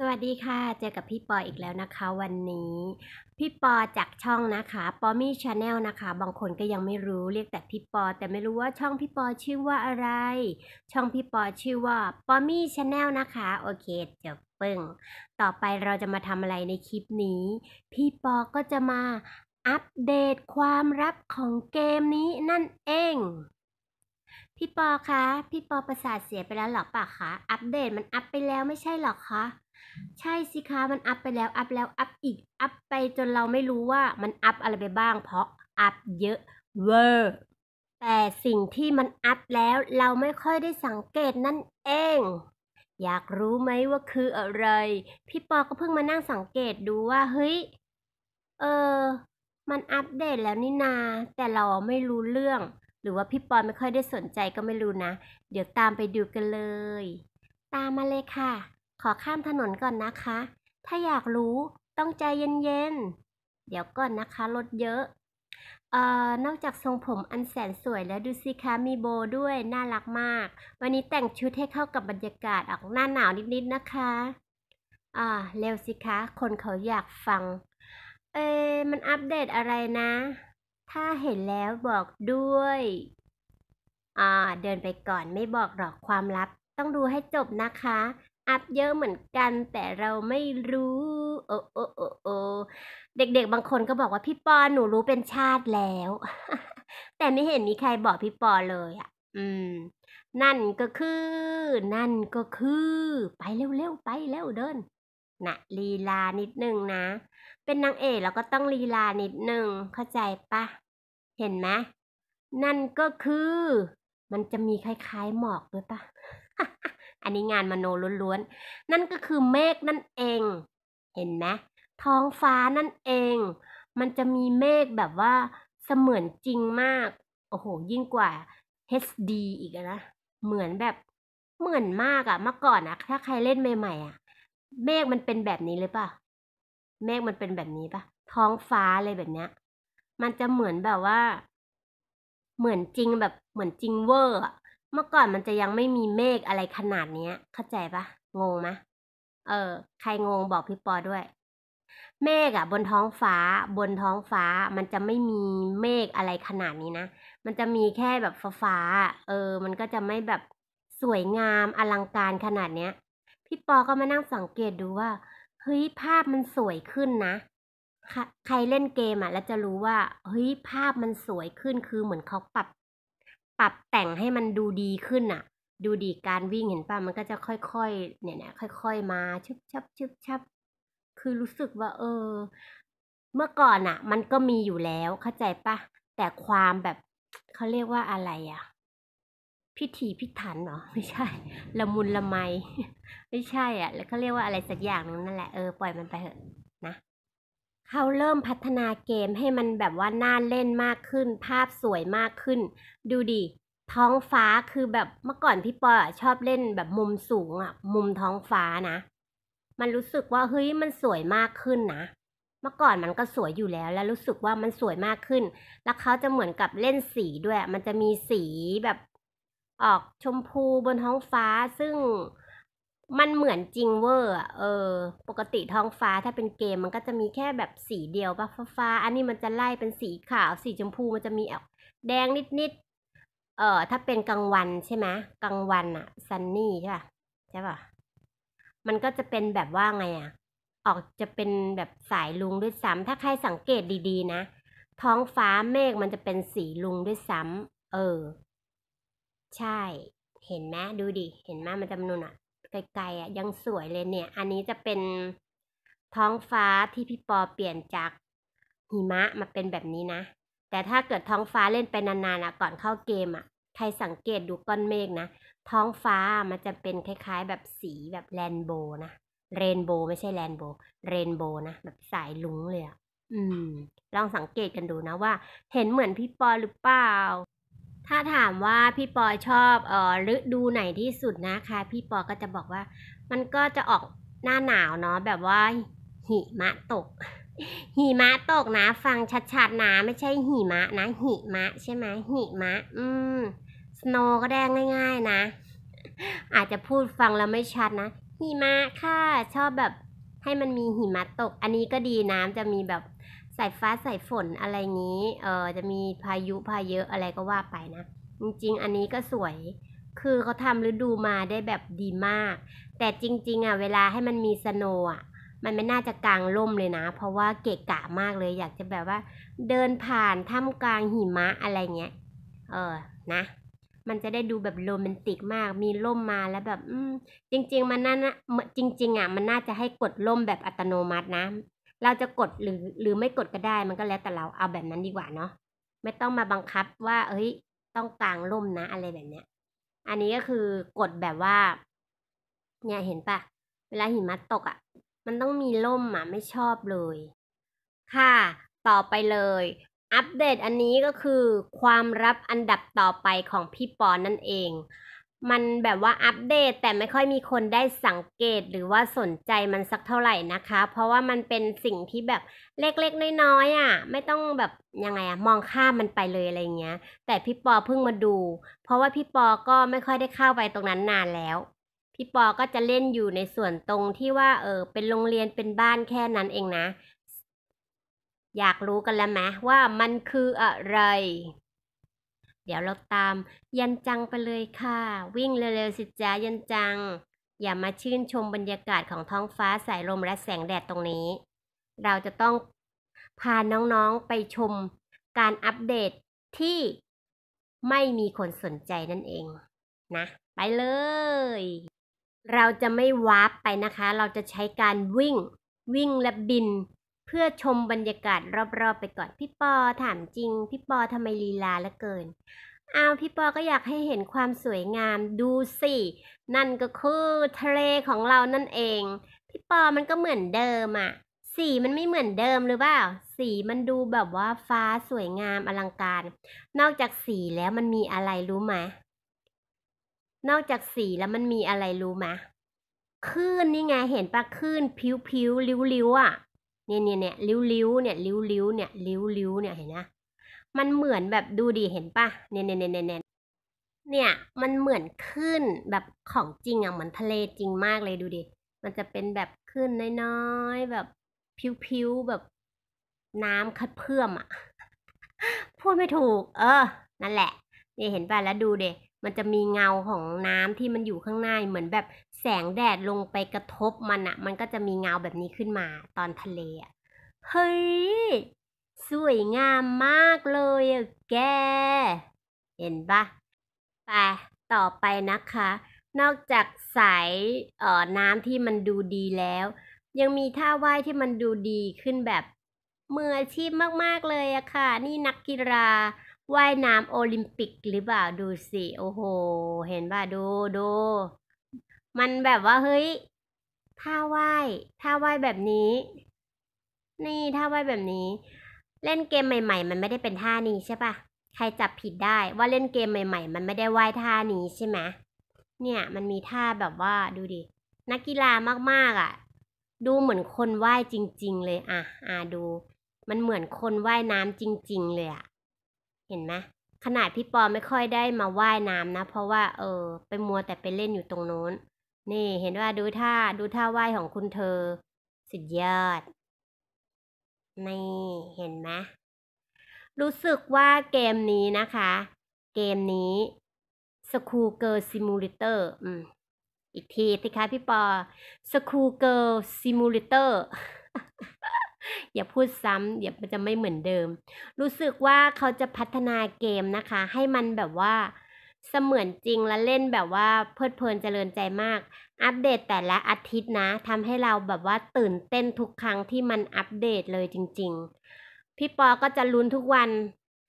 สวัสดีค่ะ เจอกับพี่ปออีกแล้วนะคะ วันนี้ พี่ปอจากช่องนะคะ Pormy Channel นะคะ บางคนก็ยังไม่รู้เรียกแต่พี่ปอ แต่ไม่รู้ว่าช่องพี่ปอชื่อว่าอะไร ช่องพี่ปอชื่อว่า Pormy Channel นะคะ โอเคจบปึ้งต่อไปเราจะมาทำอะไรในคลิปนี้ พี่ปอก็จะมาอัปเดตความลับของเกมนี้นั่นเองพี่ปอคะ พี่ปอประสาทเสียไปแล้วหรอปะคะ อัปเดตมัน up ไปแล้วไม่ใช่หรอคะ ใช่สิคะมัน up ไปแล้ว up แล้ว up อีก up ไปจนเราไม่รู้ว่ามัน up อะไรไปบ้าง เพราะ up เยอะเวอร์แต่สิ่งที่มัน up แล้วเราไม่ค่อยได้สังเกตนั่นเอง อยากรู้ไหมว่าคืออะไร พี่ปอก็เพิ่งมานั่งสังเกตดูว่าเฮ้ยเออ มันอัปเดตแล้วนี่นา แต่เราไม่รู้เรื่อง หรือว่าพี่ปอไม่ค่อยได้สนใจก็ไม่รู้นะ เดี๋ยวตามไปดูกันเลย ตามมาเลยค่ะ ขอข้ามถนนก่อนนะคะ ถ้าอยากรู้ต้องใจเย็นๆ เดี๋ยวก่อนนะคะรถเยอะ เอ่อนอกจากทรงผมอันแสนสวยแล้วดูสิคะมีโบด้วยน่ารักมาก วันนี้แต่งชุดให้เข้ากับบรรยากาศออกหน้าหนาวนิดๆนะคะ อ่าเร็วสิคะ คนเขาอยากฟัง เอ๊มันอัปเดตอะไรนะ ถ้าเห็นแล้วบอกด้วย อ่า เดินไปก่อนไม่บอกหรอกความลับ ต้องดูให้จบนะคะ อัพเยอะเหมือนกันแต่เราไม่รู้ โอ้โอ้โอ้โอเด็กๆบางคนก็บอกว่าพี่ปอหนูรู้เป็นชาติแล้ว แต่ไม่เห็นมีใครบอกพี่ปอเลยอะ อืม นั่นก็คือ นั่นก็คือ ไปเร็วๆไปเร็วเดินนะลีลานิดนึงนะ เป็นนางเอกแล้วก็ต้องลีลานิดนึงเข้าใจปะเห็นไหมนั่นก็คือ มันจะมีคล้ายๆหมอกด้วยปะ อันนี้งานมโนล้วนๆ นั่นก็คือเมฆนั่นเอง เห็นไหมท้องฟ้านั่นเอง มันจะมีเมฆแบบว่าเสมือนจริงมาก โอ้โห ยิ่งกว่า HD อีกนะ เหมือนแบบ เหมือนมากอะเมื่อก่อนอะถ้าใครเล่นใหม่ๆอะเมฆมันเป็นแบบนี้หรือเปล่าเมฆมันเป็นแบบนี้ปะท้องฟ้าเลยแบบเนี้ย มันจะเหมือนแบบว่า เหมือนจริงแบบเหมือนจริงเวอร์อะ เมื่อก่อนมันจะยังไม่มีเมฆอะไรขนาดเนี้ย เข้าใจปะงงไหมเออ ใครงงบอกพี่ปอด้วย เมฆอะบนท้องฟ้า บนท้องฟ้า มันจะไม่มีเมฆอะไรขนาดนี้นะ มันจะมีแค่แบบฟ้า เออ มันก็จะไม่แบบสวยงามอลังการขนาดเนี้ย พี่ปอก็มานั่งสังเกตดูว่าเฮ้ยภาพมันสวยขึ้นนะใครเล่นเกมอะ แล้วจะรู้ว่าเฮ้ยภาพมันสวยขึ้นคือเหมือนเขาปรับ ปรับแต่งให้มันดูดีขึ้นอะดูดีการวิ่งเห็นป่ะมันก็จะค่อยๆ เนี่ยเนี่ยค่อย ๆ มาชึบชับชึบชับ คือรู้สึกว่า เออ เมื่อก่อนอะมันก็มีอยู่แล้วเข้าใจปะแต่ความแบบเขาเรียกว่าอะไรอะพิถีพิถันเหรอไม่ใช่ ละมุนละไม ไม่ใช่อะ แล้วเขาเรียกว่าอะไรสักอย่างนึงนั่นแหละเออปล่อยมันไปเถอะนะ เขาเริ่มพัฒนาเกมให้มันแบบว่าน่าเล่นมากขึ้น ภาพสวยมากขึ้น ดูดิ ท้องฟ้าคือแบบเมื่อก่อนพี่ปอชอบเล่นแบบมุมสูงอะ มุมท้องฟ้านะ มันรู้สึกว่าเฮ้ยมันสวยมากขึ้นนะ เมื่อก่อนมันก็สวยอยู่แล้ว แล้วรู้สึกว่ามันสวยมากขึ้น แล้วเขาจะเหมือนกับเล่นสีด้วย มันจะมีสีแบบ ออกชมพูบนท้องฟ้าซึ่ง มันเหมือนจริงเวอร์อะเออ ปกติท้องฟ้าถ้าเป็นเกมมันก็จะมีแค่แบบสีเดียวปะฟ้าอันนี้มันจะไล่เป็นสีขาวสีชมพูมันจะมีออแดงนิดๆ เอ่อถ้าเป็นกลางวันใช่ไหมกลางวันอะซันนี่ใช่ป่ะใช่ป่ะ มันก็จะเป็นแบบว่าไงอะออกจะเป็นแบบสายลุงด้วยซ้ำถ้าใครสังเกตดีๆ นะ ท้องฟ้าเมฆมันจะเป็นสีลุงด้วยซ้ำเออ ใช่ เห็นไหมดูดิ เห็นไหมมันจำนวนอะ ไกลๆอะยังสวยเลยเนี่ย อันนี้จะเป็นท้องฟ้าที่พี่ปอเปลี่ยนจากหิมะมาเป็นแบบนี้นะ แต่ถ้าเกิดท้องฟ้าเล่นไปนานๆอะก่อนเข้าเกมอะใครสังเกตดูก้อนเมฆนะ ท้องฟ้ามันจะเป็นคล้ายๆ แบบสีแบบแรนโบ์นะเรนโบ์ไม่ใช่แรนโบ์เรนโบ์นะ แบบสายลุงเลยอะอืม ลองสังเกตกันดูนะว่า เห็นเหมือนพี่ปอหรือเปล่า ถ้าถามว่าพี่ปอชอบเอ่อฤดูไหนที่สุดนะคะ พี่ปอก็จะบอกว่า มันก็จะออกหน้าหนาวเนาะแบบว่าหิมะตก หิมะตกนะ ฟังชัดๆนะไม่ใช่หิมะนะ หิมะใช่ไหมหิมะ อืมสโนก็ได้ง่าย ๆนะ อาจจะพูดฟังแล้วไม่ชัดนะหิมะค่ะชอบแบบให้มันมีหิมะตก อันนี้ก็ดีน้ำจะมีแบบ สายฟ้าสายฝนอะไรงี้เออจะมีพายุพาเยอะอะไรก็ว่าไปนะ จริงๆ อันนี้ก็สวยคือเขาทำฤดูมาได้แบบดีมาก แต่จริง ๆอะเวลาให้มันมีสโนว์อะมันไม่น่าจะกลางร่มเลยนะ เพราะว่าเกะกะมากเลยอยากจะแบบว่า เดินผ่านท่ามกลางหิมะอะไรเงี้ย เออนะ มันจะได้ดูแบบโรแมนติกมาก มีร่มมาแล้วแบบ อืมจริง ๆ มันน่าจริง ๆ อะ มันน่าจะให้กดร่มแบบอัตโนมัตินะ เราจะกดหรือหรือไม่กดก็ได้มันก็แล้วแต่เราเอาแบบนั้นดีกว่าเนาะไม่ต้องมาบังคับว่าเอ้ยต้องกลางร่มนะอะไรแบบเนี้ย อันนี้ก็คือกดแบบว่า เนี่ยเห็นปะเวลาหิมะตกอะ่ะ มันต้องมีร่มอะไม่ชอบเลย ค่ะ ต่อไปเลย อัปเดตอันนี้ก็คือ ความลับอันดับต่อไปของพี่ปอนนั่นเอง มันแบบว่าอัปเดตแต่ไม่ค่อยมีคนได้สังเกตหรือว่าสนใจมันสักเท่าไหร่นะคะ เพราะว่ามันเป็นสิ่งที่แบบเล็กๆน้อยๆอะ ไม่ต้องแบบยังไงอะมองข้ามมันไปเลยอะไรเงี้ย แต่พี่ปอเพิ่งมาดู เพราะว่าพี่ปอก็ไม่ค่อยได้เข้าไปตรงนั้นนานแล้ว พี่ปอก็จะเล่นอยู่ในส่วนตรงที่ว่าเออเป็นโรงเรียนเป็นบ้านแค่นั้นเองนะ อยากรู้กันแล้วไหมว่ามันคืออะไร เดี๋ยวเราตามยันจังไปเลยค่ะ วิ่งเร็วๆสิจ้ายันจัง อย่ามาชื่นชมบรรยากาศของท้องฟ้าสายลมและแสงแดดตรงนี้ เราจะต้องพาน้องๆไปชมการอัปเดตที่ไม่มีคนสนใจนั่นเองนะ ไปเลย เราจะไม่วาร์ปไปนะคะ เราจะใช้การวิ่ง วิ่งและบิน เพื่อชมบรรยากาศรอบๆ ไปก่อนพี่ปอถามจริง พี่ปอทำไมลีลาลือเกินอ้าวพี่ปอก็อยากให้เห็นความสวยงามดูสิ นั่นก็คือทะเลของเรานั่นเอง พี่ปอมันก็เหมือนเดิมอะสีมันไม่เหมือนเดิมหรือเปล่า สีมันดูแบบว่าฟ้าสวยงามอลังการ นอกจากสีแล้วมันมีอะไรรู้ไหมนอกจากสีแล้วมันมีอะไรรู้ไหมคลื่นนี่ไงเห็นปะคลื่นผิวผิวริ้วริ้วอะ เนี่ยเนี่ยเนี่ยริ้วริ้วเนี่ยริ้วริ้วเนี่ยริ้วริ้วเนี่ยเห็นนะมันเหมือนแบบดูดิเห็นปะเนี่ยเนี่ยเนี่ยเนี่ยเนี่ยมันเหมือนคลื่นแบบของจริงอะเหมือนทะเลจริงมากเลยดูดิมันจะเป็นแบบคลื่นน้อยๆแบบผิวๆแบบน้ำคัดเพื่อมอะพูดไม่ถูก เออ นั่นแหละเนี่ยเห็นป่ะแล้วดูเดมันจะมีเงาของน้ำที่มันอยู่ข้างหน้าเหมือนแบบ แสงแดดลงไปกระทบมันอะมันก็จะมีเงาแบบนี้ขึ้นมาตอนทะเลอะเฮ้ย สวยงามมากเลยอะแก เห็นปะไปต่อไปนะคะ นอกจากสายเอ่อน้ำที่มันดูดีแล้ว ยังมีท่าว่ายที่มันดูดีขึ้นแบบมืออาชีพมาก ๆ เลยอะค่ะ นี่นักกีฬาว่ายน้ำโอลิมปิกหรือเปล่าดูสิ โอ้โห เห็นป่ะ ดูดู มันแบบว่าเฮ้ยท่าว่ายท่าว่ายแบบนี้ นี่ท่าว่ายแบบนี้ เล่นเกมใหม่ ๆ มันไม่ได้เป็นท่านี้ใช่ปะใครจับผิดได้ว่าเล่นเกมใหม่ ๆ มันไม่ได้ว่ายท่านี้ใช่ไหมเนี่ยมันมีท่าแบบว่าดูดินักกีฬามากๆอะ ดูเหมือนคนว่ายจริง ๆ เลยอะอะดู มันเหมือนคนว่ายน้ำจริง ๆ เลยอะเห็นไหมขนาดพี่ปอไม่ค่อยได้มาว่ายน้ำนะ เพราะว่า เออ ไปมัวแต่ไปเล่นอยู่ตรงโน้น นี่เห็นว่าดูท่าดูท่าว่ายของคุณเธอ สุดยอด นี่เห็นไหมรู้สึกว่าเกมนี้นะคะ เกมนี้ School Girl Simulator อืมอีกทีสิคะพี่ปอ School Girl Simulator อย่าพูดซ้ำเดี๋ยวมันจะไม่เหมือนเดิม รู้สึกว่าเขาจะพัฒนาเกมนะคะ ให้มันแบบว่า เสมือนจริงและเล่นแบบว่าเพลิดเพลินเจริญใจมาก อัปเดตแต่ละอาทิตย์นะทำให้เราแบบว่าตื่นเต้นทุกครั้งที่มันอัปเดตเลยจริง ๆ พี่ปอก็จะลุ้นทุกวัน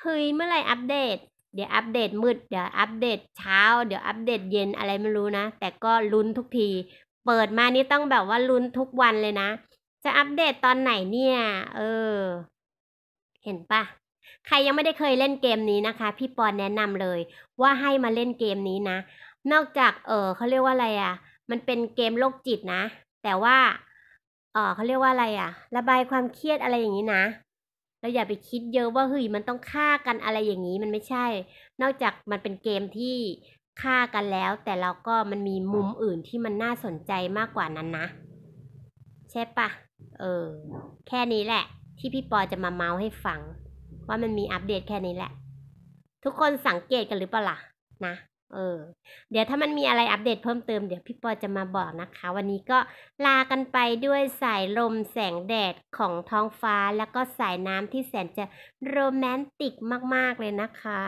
เฮ้ยเมื่อไหร่อัปเดต เดี๋ยวอัปเดตมืดเดี๋ยวอัปเดตเช้า เดี๋ยวอัปเดตเย็นอะไรไม่รู้นะ แต่ก็ลุ้นทุกที เปิดมานี่ต้องแบบว่าลุ้นทุกวันเลยนะ จะอัปเดตตอนไหนเนี่ย เออ เห็นปะใครยังไม่ได้เคยเล่นเกมนี้นะคะ พี่ปอนแนะนำเลย ว่าให้มาเล่นเกมนี้นะ นอกจากเออเขาเรียกว่าอะไรอะ่ะ มันเป็นเกมโรคจิตนะ แต่ว่าเออเขาเรียกว่าอะไรอะ่ะ ระบายความเครียดอะไรอย่างนี้นะเราอย่าไปคิดเยอะว่าเฮ้ยมันต้องฆ่ากันอะไรอย่างนี้มันไม่ใช่ นอกจากมันเป็นเกมที่ฆ่ากันแล้ว แต่เราก็มันมีมุมอื่นที่มันน่าสนใจมากกว่านั้นนะ ใช่ปะเออ แค่นี้แหละ ที่พี่ปอจะมาเมาส์ให้ฟัง ว่ามันมีอัปเดตแค่นี้แหละ ทุกคนสังเกตกันหรือเปล่าล่ะนะเออเดี๋ยวถ้ามันมีอะไรอัปเดตเพิ่มเติมเดี๋ยวพี่ปอจะมาบอกนะคะ วันนี้ก็ลากันไปด้วยสายลมแสงแดดของท้องฟ้า แล้วก็สายน้ำที่แสนจะโรแมนติกมาก ๆ เลยนะคะ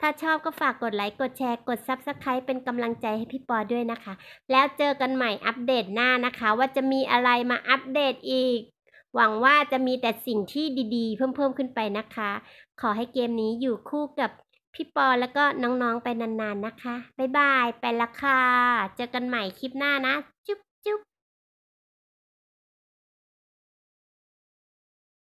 ถ้าชอบก็ฝากกดไลค์กดแชร์กด Subscribe เป็นกำลังใจให้พี่ปอด้วยนะคะ แล้วเจอกันใหม่อัปเดตหน้านะคะ ว่าจะมีอะไรมาอัปเดตอีก หวังว่าจะมีแต่สิ่งที่ดีๆ เพิ่มๆขึ้นไปนะคะ ขอให้เกมนี้อยู่คู่กับพี่ปอแล้วก็น้องๆไปนานๆนะคะ บ๊ายบาย ไปละค่ะ เจอกันใหม่คลิปหน้านะ